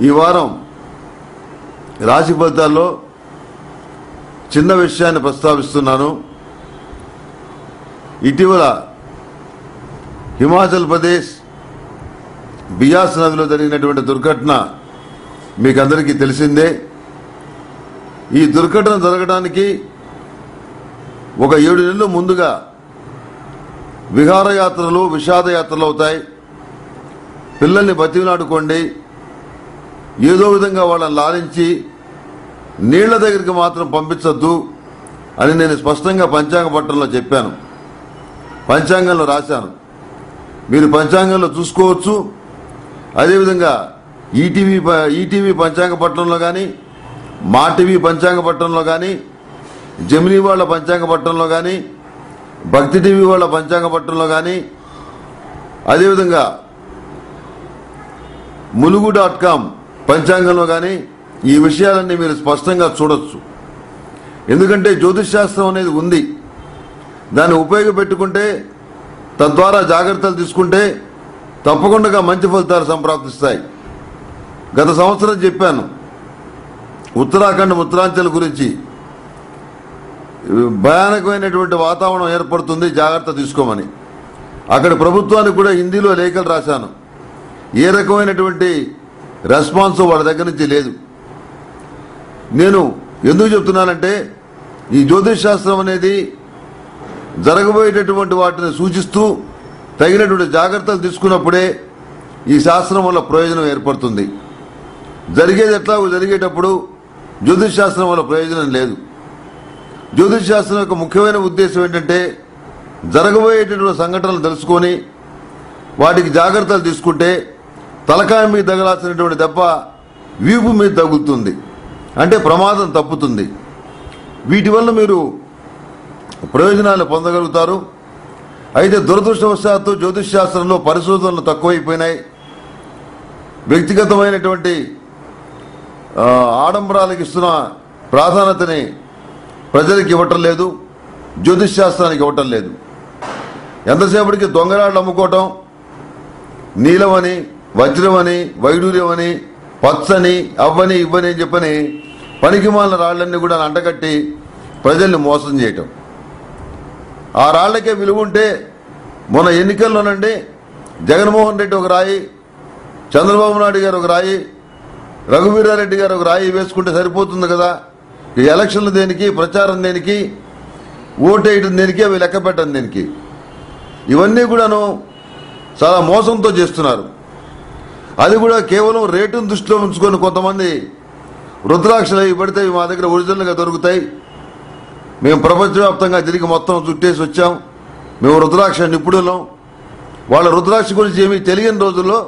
ఈ వారం రాశి ఫలితాల్లో చిన్న విషయాన్ని ప్రస్తావిస్తున్నాను. ఇటీవల హిమాచల్ ప్రదేశ్ బియాస్ నదిలో జరిగినటువంటి దుర్ఘటన మీకందరికీ తెలిసిందే. ఈ దుర్ఘటన జరగడానికి ఒక ఏడు నెలలు ముందుగా విహారయాత్రలు విషాదయాత్రలు అవుతాయి. పిల్లల్ని బతిమిలాడుకోండి. ఏదో విధంగా వాళ్ళని లాలించి నీళ్ళ దగ్గరికి మాత్రం పంపించద్దు అని నేను స్పష్టంగా పంచాంగ పట్టణంలో చెప్పాను. పంచాంగంలో రాశాను. మీరు పంచాంగంలో చూసుకోవచ్చు. అదేవిధంగా ఈటీవీ ప- ఈటీవీ పంచాంగ పట్టణంలో కానీ మా టీవీ పంచాంగ పట్టణంలో కానీ జమినీ వాళ్ళ పంచాంగ పట్టణంలో కానీ భక్తి టీవీ వాళ్ళ పంచాంగ పట్టణంలో కానీ అదేవిధంగా ములుగు డాట్ కామ్ పంచాంగంలో కానీ ఈ విషయాలన్నీ మీరు స్పష్టంగా చూడొచ్చు. ఎందుకంటే జ్యోతిష్ శాస్త్రం అనేది ఉంది. దాన్ని ఉపయోగపెట్టుకుంటే తద్వారా జాగ్రత్తలు తీసుకుంటే తప్పకుండా మంచి ఫలితాలు సంప్రాప్తిస్తాయి. గత సంవత్సరం చెప్పాను. ఉత్తరాఖండ్ ఉత్తరాంచల్ గురించి భయానకమైనటువంటి వాతావరణం ఏర్పడుతుంది జాగ్రత్త తీసుకోమని. అక్కడ ప్రభుత్వానికి కూడా హిందీలో లేఖలు రాశాను. ఏ రకమైనటువంటి రెస్పాన్స్ వాళ్ళ దగ్గర నుంచి లేదు. నేను ఎందుకు చెప్తున్నానంటే ఈ జ్యోతిష్ శాస్త్రం అనేది జరగబోయేటటువంటి వాటిని సూచిస్తూ తగినటువంటి జాగ్రత్తలు తీసుకున్నప్పుడే ఈ శాస్త్రం వల్ల ప్రయోజనం ఏర్పడుతుంది. జరిగేది ఎట్లా జరిగేటప్పుడు జ్యోతిష్ శాస్త్రం వల్ల ప్రయోజనం లేదు. జ్యోతిష్ శాస్త్రం యొక్క ముఖ్యమైన ఉద్దేశం ఏంటంటే జరగబోయేటటువంటి సంఘటనలు తెలుసుకొని వాటికి జాగ్రత్తలు తీసుకుంటే తలకాయ మీద తగలాల్సినటువంటి దెబ్బ వీపు మీద తగులుతుంది. అంటే ప్రమాదం తప్పుతుంది. వీటి వల్ల మీరు ప్రయోజనాలు పొందగలుగుతారు. అయితే దురదృష్టవశాత్తు జ్యోతిష్ శాస్త్రంలో పరిశోధనలు తక్కువైపోయినాయి. వ్యక్తిగతమైనటువంటి ఆడంబరాలకు ఇస్తున్న ప్రాధాన్యతని ప్రజలకు ఇవ్వటం లేదు. జ్యోతిష్ శాస్త్రానికి ఇవ్వటం లేదు. ఎంతసేపటికి దొంగరాళ్ళు అమ్ముకోవటం నీలమని వజ్రమని వైడూర్యమని పచ్చని అవ్వని ఇవ్వని అని చెప్పని పనికిమాలిన రాళ్ళన్నీ కూడా అంటగట్టి ప్రజల్ని మోసం చేయటం. ఆ రాళ్ళకే విలువ ఉంటే మొన్న ఎన్నికల్లోనండి జగన్మోహన్ రెడ్డి ఒక రాయి చంద్రబాబు నాయుడు గారు ఒక రాయి రఘువీరారెడ్డి గారు ఒక రాయి వేసుకుంటే సరిపోతుంది కదా? ఈ ఎలక్షన్లు దేనికి ప్రచారం దేనికి ఓటేయడం దేనికి అవి లెక్క పెట్టడం దేనికి? ఇవన్నీ కూడాను చాలా మోసంతో చేస్తున్నారు. అది కూడా కేవలం రేటును దృష్టిలో ఉంచుకొని కొంతమంది రుద్రాక్షలు అవి పడితే మా దగ్గర ఒరిజినల్గా దొరుకుతాయి. మేము ప్రపంచవ్యాప్తంగా తిరిగి మొత్తం చుట్టేసి వచ్చాం. మేము రుద్రాక్ష నిపుణులం వాళ్ళ రుద్రాక్ష గురించి ఏమీ తెలియని రోజుల్లో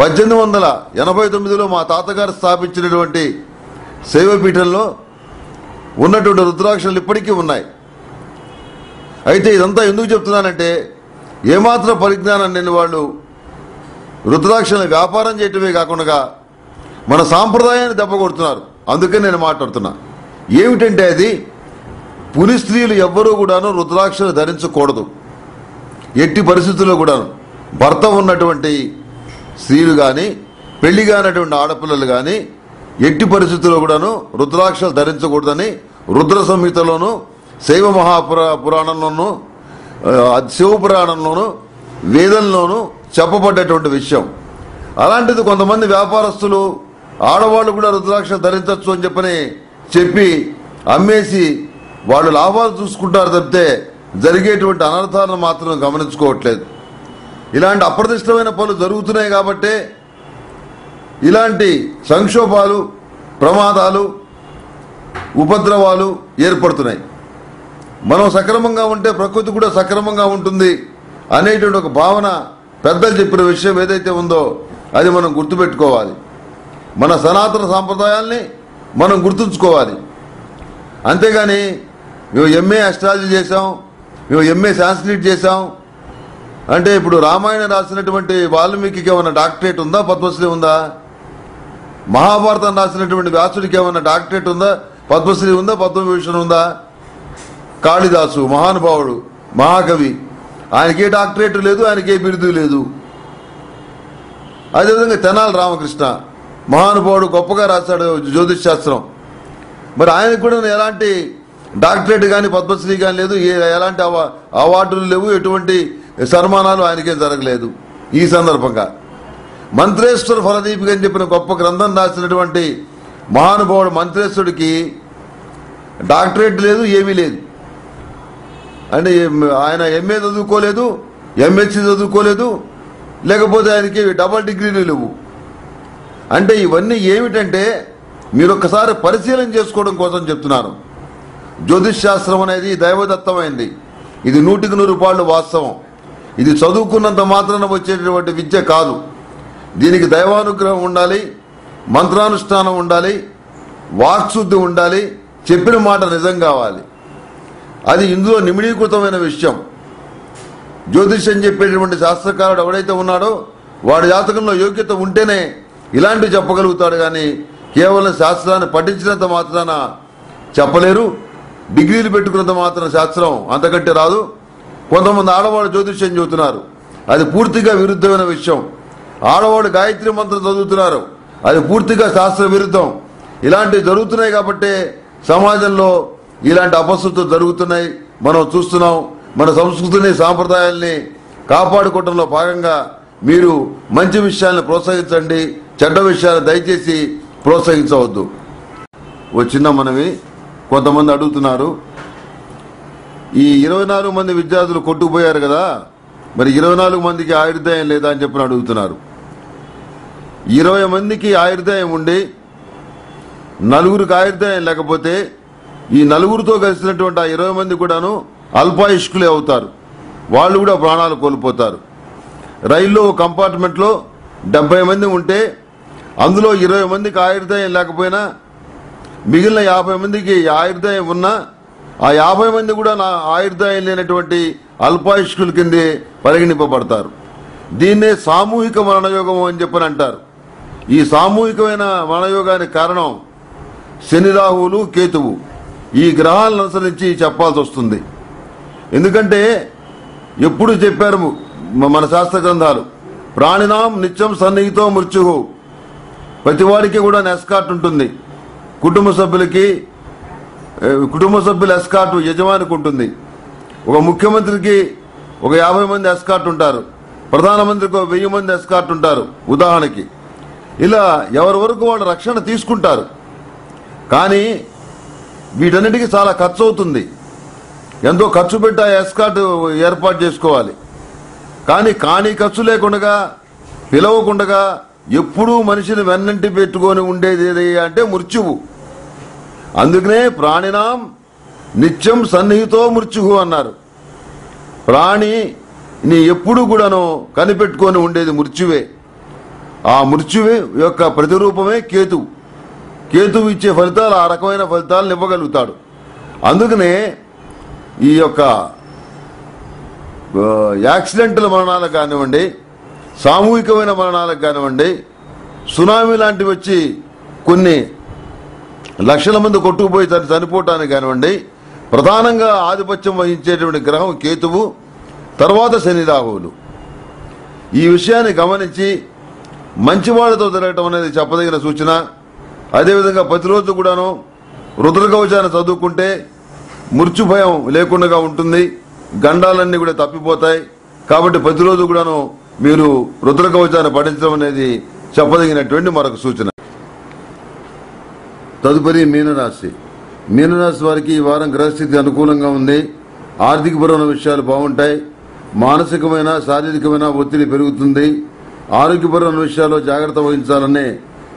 పద్దెనిమిది వందల ఎనభై తొమ్మిదిలో మా తాతగారు స్థాపించినటువంటి శైవపీఠంలో ఉన్నటువంటి రుద్రాక్షలు ఇప్పటికీ ఉన్నాయి. అయితే ఇదంతా ఎందుకు చెప్తున్నానంటే ఏమాత్రం పరిజ్ఞానం లేని వాళ్ళు రుద్రాక్షలను వ్యాపారం చేయటమే కాకుండా మన సాంప్రదాయాన్ని దెబ్బ కొడుతున్నారు. అందుకే నేను మాట్లాడుతున్నా. ఏమిటంటే అది పులి స్త్రీలు ఎవ్వరూ కూడాను రుద్రాక్షలు ధరించకూడదు. ఎట్టి పరిస్థితుల్లో కూడాను భర్త ఉన్నటువంటి స్త్రీలు కానీ పెళ్ళి కానటువంటి ఆడపిల్లలు కానీ ఎట్టి పరిస్థితుల్లో కూడాను రుద్రాక్షలు ధరించకూడదని రుద్ర సంహితలోను శైవ మహాపురా పురాణంలోను ఆ, శివ పురాణంలోను వేదంలోనూ చెప్పబడ్డటువంటి విషయం. అలాంటిది కొంతమంది వ్యాపారస్తులు ఆడవాళ్ళు కూడా రుద్రాక్ష ధరించవచ్చు అని చెప్పని చెప్పి అమ్మేసి వాళ్ళు లాభాలు చూసుకుంటారు తప్పితే జరిగేటువంటి అనర్థాలను మాత్రం గమనించుకోవట్లేదు. ఇలాంటి అప్రదిష్టమైన పనులు జరుగుతున్నాయి కాబట్టే ఇలాంటి సంక్షోభాలు ప్రమాదాలు ఉపద్రవాలు ఏర్పడుతున్నాయి. మనం సక్రమంగా ఉంటే ప్రకృతి కూడా సక్రమంగా ఉంటుంది అనేటువంటి ఒక భావన పెద్దలు చెప్పిన విషయం ఏదైతే ఉందో అది మనం గుర్తుపెట్టుకోవాలి. మన సనాతన సాంప్రదాయాల్ని మనం గుర్తుంచుకోవాలి. అంతేగాని మేము ఎంఏ అస్ట్రాలజీ చేసాం మేము ఎంఏ సాంస్క్రిట్ చేసాం అంటే ఇప్పుడు రామాయణం రాసినటువంటి వాల్మీకి ఏమైనా డాక్టరేట్ ఉందా? పద్మశ్రీ ఉందా? మహాభారతం రాసినటువంటి వ్యాసుడికి ఏమైనా డాక్టరేట్ ఉందా? పద్మశ్రీ ఉందా? పద్మభూషణ్ ఉందా? కాళిదాసు మహానుభావుడు మహాకవి ఆయనకే డాక్టరేట్ లేదు ఆయనకే బిరుదు లేదు. అదేవిధంగా తెనాలి రామకృష్ణ మహానుభావుడు గొప్పగా రాశాడు జ్యోతిష్ శాస్త్రం. మరి ఆయనకు కూడా ఎలాంటి డాక్టరేట్ కానీ పద్మశ్రీ కానీ లేదు ఏ- ఎలాంటి అవార్డులు లేవు ఎటువంటి సన్మానాలు ఆయనకే జరగలేదు ఈ సందర్భంగా. మంత్రేశ్వర ఫలదీపిక అని చెప్పిన గొప్ప గ్రంథం రాసినటువంటి మహానుభావుడు మంత్రేశ్వరుడికి డాక్టరేట్ లేదు ఏమీ లేదు. అంటే ఆయన ఎంఏ చదువుకోలేదు ఎంహెచ్సి చదువుకోలేదు లేకపోతే ఆయనకి డబల్ డిగ్రీలు లేవు. అంటే ఇవన్నీ ఏమిటంటే మీరు ఒక్కసారి పరిశీలన చేసుకోవడం కోసం చెప్తున్నాను. జ్యోతిష్ శాస్త్రం అనేది దైవదత్తమైంది. ఇది నూటికి నూరు రూపాయలు వాస్తవం. ఇది చదువుకున్నంత మాత్రాన వచ్చేటటువంటి విద్య కాదు. దీనికి దైవానుగ్రహం ఉండాలి మంత్రానుష్ఠానం ఉండాలి వాక్శుద్ధి ఉండాలి చెప్పిన మాట నిజం కావాలి. అది ఇందులో నిమిడీకృతమైన విషయం. జ్యోతిష్యం చెప్పేటటువంటి శాస్త్రకారుడు ఎవడైతే ఉన్నాడో వాడి జాతకంలో యోగ్యత ఉంటేనే ఇలాంటివి చెప్పగలుగుతాడు కానీ కేవలం శాస్త్రాన్ని పఠించినంత మాత్రాన చెప్పలేరు. డిగ్రీలు పెట్టుకున్నంత మాత్రం శాస్త్రం అంతకంటే రాదు. కొంతమంది ఆడవాళ్ళు జ్యోతిష్యం చెబుతున్నారు అది పూర్తిగా విరుద్ధమైన విషయం. ఆడవాళ్ళు గాయత్రి మంత్రం చదువుతున్నారు. అది పూర్తిగా శాస్త్ర విరుద్ధం ఇలాంటివి జరుగుతున్నాయి కాబట్టే సమాజంలో ఇలాంటి అపస్థతులు జరుగుతున్నాయి. మనం చూస్తున్నాం మన సంస్కృతిని సాంప్రదాయాల్ని కాపాడుకోవడంలో భాగంగా మీరు మంచి విషయాలను ప్రోత్సహించండి చెడ్డ విషయాలను దయచేసి ప్రోత్సహించవద్దు. ఓ చిన్న మనవి కొంతమంది అడుగుతున్నారు ఈ ఇరవై నాలుగు మంది విద్యార్థులు కొట్టుకుపోయారు కదా మరి ఇరవై నాలుగు మందికి ఆయుర్దాయం లేదా అని చెప్పి అడుగుతున్నారు. ఇరవై మందికి ఆయుర్దాయం ఉండి నలుగురికి ఆయుర్దాయం లేకపోతే ఈ నలుగురితో కలిసినటువంటి ఆ ఇరవై మంది కూడాను అల్పాయుష్కులే అవుతారు. వాళ్ళు కూడా ప్రాణాలు కోల్పోతారు. రైల్లో కంపార్ట్మెంట్లో డెబ్బై మంది ఉంటే అందులో ఇరవై మందికి ఆయుర్దాయం లేకపోయినా మిగిలిన యాభై మందికి ఆయుర్దాయం ఉన్నా ఆ యాభై మంది కూడా నా ఆయుర్దాయం లేనటువంటి అల్పాయుష్కుల కిందే పరిగణింపబడతారు. దీన్నే సామూహిక మరణయోగం అని చెప్పని అంటారు. ఈ సామూహికమైన మరణయోగానికి కారణం శని రాహువులు కేతువు. ఈ గ్రహాలను అనుసరించి చెప్పాల్సి వస్తుంది. ఎందుకంటే ఎప్పుడు చెప్పారు మన శాస్త్ర గ్రంథాలు ప్రాణినాం నిత్యం సన్నిహితో మృత్యుహు ప్రతి వారికి కూడా ఎస్కాట్ ఉంటుంది. కుటుంబ సభ్యులకి కుటుంబ సభ్యుల ఎస్కాట్ యజమానికి ఉంటుంది. ఒక ముఖ్యమంత్రికి ఒక యాభై మంది ఎస్కాట్ ఉంటారు. ప్రధానమంత్రికి ఒక వెయ్యి మంది ఎస్కాట్ ఉంటారు ఉదాహరణకి. ఇలా ఎవరి వరకు వాళ్ళు రక్షణ తీసుకుంటారు. కానీ వీటన్నిటికీ చాలా ఖర్చు అవుతుంది ఎంతో ఖర్చు పెట్టి ఆ ఎస్కాట్ ఏర్పాటు చేసుకోవాలి. కానీ కానీ ఖర్చు లేకుండా పిలవకుండా ఎప్పుడూ మనిషిని వెన్నంటి పెట్టుకొని ఉండేది ఏది అంటే మృత్యువు. అందుకనే ప్రాణినాం నిత్యం సన్నిహితో మృత్యువు అన్నారు. ప్రాణి నీ ఎప్పుడు కూడాను కనిపెట్టుకొని ఉండేది మృత్యువే. ఆ మృత్యువే యొక్క ప్రతిరూపమే కేతువు. కేతువు ఇచ్చే ఫలితాలు ఆ రకమైన ఫలితాలను ఇవ్వగలుగుతాడు. అందుకనే ఈ యొక్క యాక్సిడెంటల్ మరణాలకు కానివ్వండి సామూహికమైన మరణాలకు కానివ్వండి సునామీ లాంటివి వచ్చి కొన్ని లక్షల మంది కొట్టుకుపోయి తను చనిపోవటానికి కానివ్వండి ప్రధానంగా ఆధిపత్యం వహించేటువంటి గ్రహం కేతువు తర్వాత శని రాహువులు. ఈ విషయాన్ని గమనించి మంచివాళ్ళతో తిరగటం అనేది చెప్పదగిన సూచన. అదేవిధంగా ప్రతిరోజు కూడాను రుద్రకవచాన్ని చదువుకుంటే మృత్యు భయం లేకుండా ఉంటుంది. గండాలన్నీ కూడా తప్పిపోతాయి. కాబట్టి ప్రతిరోజు కూడాను మీరు రుద్రకవచాన్ని పఠించడం అనేది చెప్పదగినటువంటి మరొక సూచన. తదుపరి మీనరాశి. మీనరాశి వారికి ఈ వారం గ్రహస్థితి అనుకూలంగా ఉంది. ఆర్థికపరమైన విషయాలు బాగుంటాయి. మానసికమైన శారీరకమైన ఒత్తిడి పెరుగుతుంది. ఆరోగ్యపరమైన విషయాల్లో జాగ్రత్త వహించాలని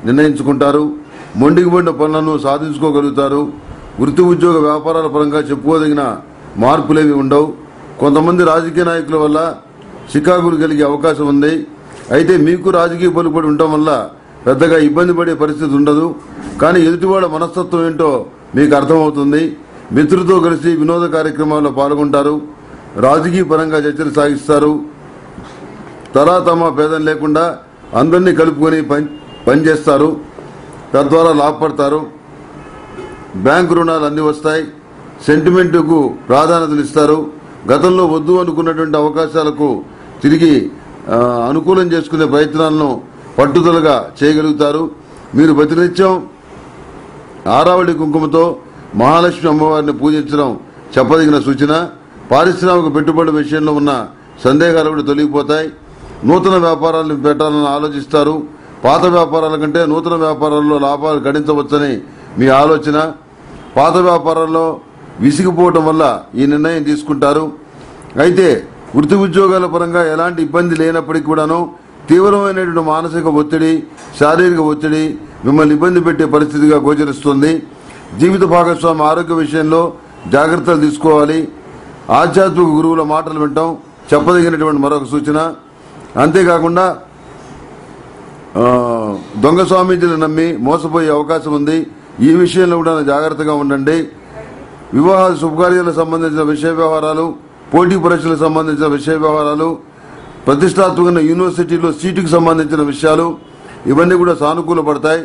నిర్ణయించుకుంటారు. మొండిగిపోయిన పనులను సాధించుకోగలుగుతారు. వృత్తి ఉద్యోగ వ్యాపారాల పరంగా చెప్పుకోదగిన మార్పులేవి ఉండవు. కొంతమంది రాజకీయ నాయకుల వల్ల చికాకులు కలిగే అవకాశం ఉంది. అయితే మీకు రాజకీయ పలుకుబడి ఉండటం వల్ల పెద్దగా ఇబ్బంది పడే పరిస్థితి ఉండదు. కానీ ఎదుటివాళ్ళ మనస్తత్వం ఏంటో మీకు అర్థమవుతుంది. మిత్రులతో కలిసి వినోద కార్యక్రమాల్లో పాల్గొంటారు. రాజకీయ పరంగా చర్చలు సాగిస్తారు. తరా తమ భేదం లేకుండా అందరినీ కలుపుకొని పని పనిచేస్తారు. తద్వారా లాభపడతారు. బ్యాంకు రుణాలు అన్ని వస్తాయి. సెంటిమెంట్కు ప్రాధాన్యతలు ఇస్తారు. గతంలో వద్దు అనుకున్నటువంటి అవకాశాలకు తిరిగి అనుకూలం చేసుకునే ప్రయత్నాలను పట్టుదలగా చేయగలుగుతారు. మీరు ప్రతినిత్యం ఆరావళి కుంకుమతో మహాలక్ష్మి అమ్మవారిని పూజించడం చెప్పదగిన సూచన. పారిశ్రామిక పెట్టుబడుల విషయంలో ఉన్న సందేహాలు కూడా తొలగిపోతాయి. నూతన వ్యాపారాలను పెట్టాలని ఆలోచిస్తారు. పాత వ్యాపారాల కంటే నూతన వ్యాపారాల్లో లాభాలు గడించవచ్చని మీ ఆలోచన? పాత వ్యాపారాల్లో విసిగిపోవటం వల్ల ఈ నిర్ణయం తీసుకుంటారు. అయితే వృత్తి ఉద్యోగాల పరంగా ఎలాంటి ఇబ్బంది లేనప్పటికీ కూడాను తీవ్రమైనటువంటి మానసిక ఒత్తిడి శారీరక ఒత్తిడి మిమ్మల్ని ఇబ్బంది పెట్టే పరిస్థితిగా గోచరిస్తుంది. జీవిత భాగస్వామి ఆరోగ్య విషయంలో జాగ్రత్తలు తీసుకోవాలి. ఆధ్యాత్మిక గురువుల మాటలు వింటాం. చెప్పదగినటువంటి మరొక సూచన. అంతేకాకుండా దొంగ స్వామీజీలు నమ్మి మోసపోయే అవకాశం ఉంది. ఈ విషయంలో కూడా జాగ్రత్తగా ఉండండి. వివాహ శుభకార్యాలకు సంబంధించిన విషయ వ్యవహారాలు పోటీ పరీక్షలకు సంబంధించిన విషయ వ్యవహారాలు ప్రతిష్టాత్మకమైన యూనివర్సిటీలో సీటుకు సంబంధించిన విషయాలు ఇవన్నీ కూడా సానుకూల పడతాయి.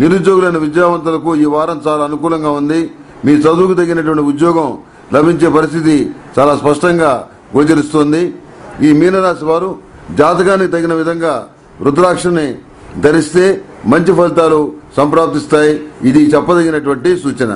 నిరుద్యోగులైన విద్యావంతులకు ఈ వారం చాలా అనుకూలంగా ఉంది. మీ చదువుకు తగినటువంటి ఉద్యోగం లభించే పరిస్థితి చాలా స్పష్టంగా గోచరిస్తోంది. ఈ మీనరాశి వారు జాతకానికి తగిన విధంగా రుద్రాక్షని ధరిస్తే మంచి ఫలితాలు సంప్రాప్తిస్తాయి. ఇది చెప్పదగినటువంటి సూచన.